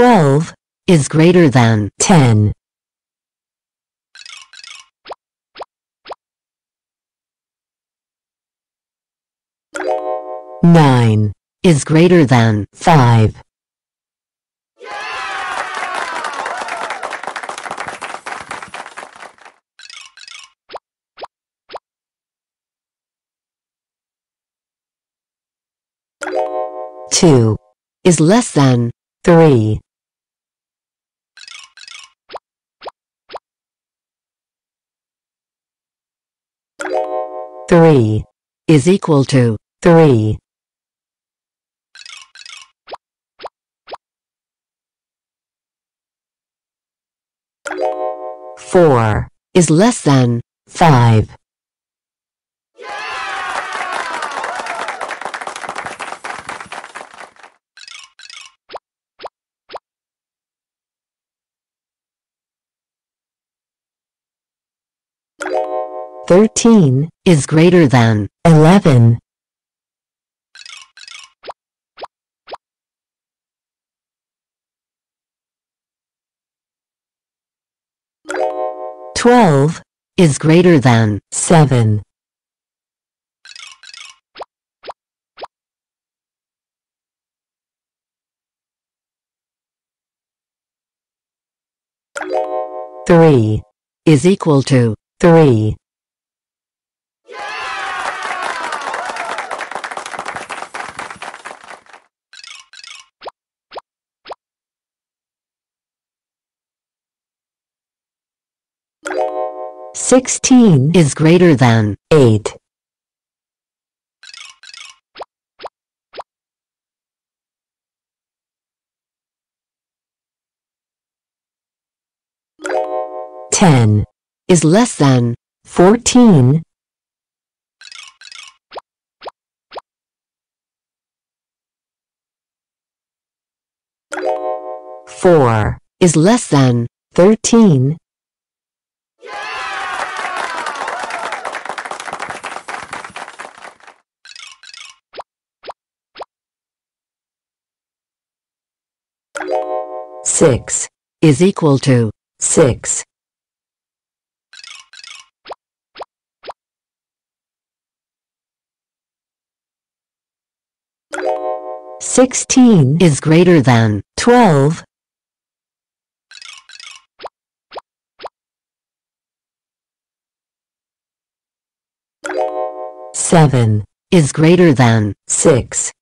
12 is greater than 10. Nine is greater than 5. Two is less than 3 is equal to 3. Four is less than five. 13 is greater than 11. Twelve is greater than seven. Three is equal to 3. 16 is greater than 8. Ten is less than fourteen. Four is less than thirteen. 6 is equal to 6. Sixteen is greater than twelve. Seven is greater than six.